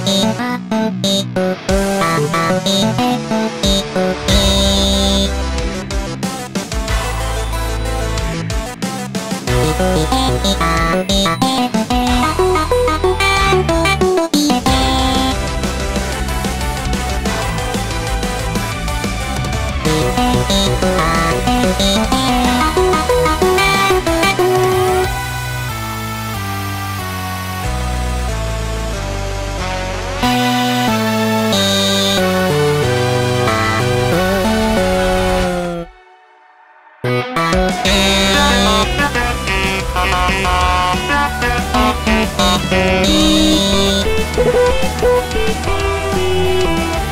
Thank you.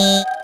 you